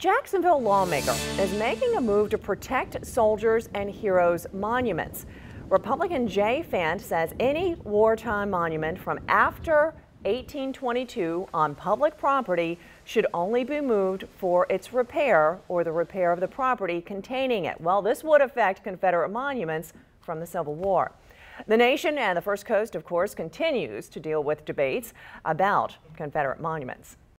Jacksonville lawmaker is making a move to protect soldiers and heroes monuments. Republican Jay Fant says any wartime monument from after 1822 on public property should only be moved for its repair or the repair of the property containing it. Well, this would affect Confederate monuments from the Civil War. The nation and the First Coast, of course, continues to deal with debates about Confederate monuments.